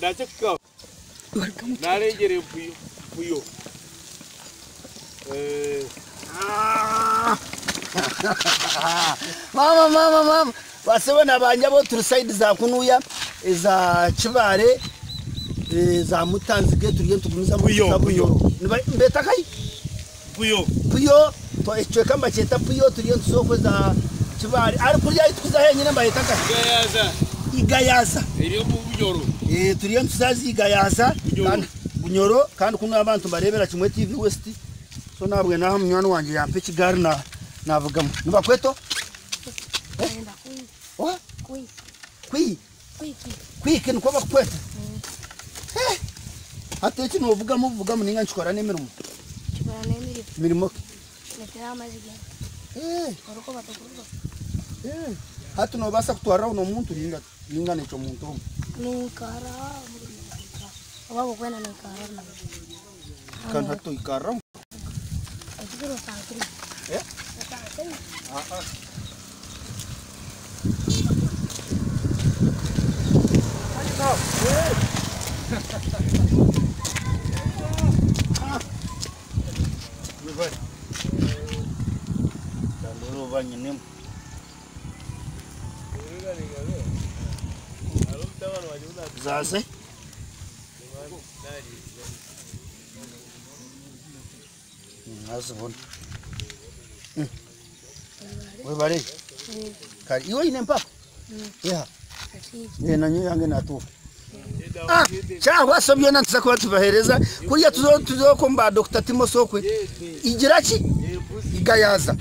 na cika eh. na rage fuyo mama mama mama basebana banjye bo turusayidi za kunuya. Eh, za kibare eh, za mutanzige turiye tugumiza buyo buyo mbeta kai buyo buyo to ecwe kama cheta buyo turiye tusokwe za kurya ituza henyine mbahita kai gayaza igayaza. Iri mu bunyoro. Eh turiye tuzazi igayaza. Bunyoro. kandi bunyoro kandi kuno abantu barebera kimwe TV West. So nabwe naho mwana wanje yampe kigari na navugamo. Nibakweto Naenda kui, wa? Kui, kwi kui, kui. kwike niko bakweta. Eh, hata iki nuvuga muvuga muninga nshikora n'imirimo Chikora nemiri, mirimo ki. eh hati nobasa kutwara uno muntu linga linga necho muntu. Ninkara kwena kan eh? Zaze. Nazibona. Webale. Kari iwe ine mpaka. Yeah. Eh nanyo yange natuka. Ah, cyangwa sobye nantuza kuba tubahereza kuriya tuzo tuzokomba Dr. Timo Sokwe igira ki igayaza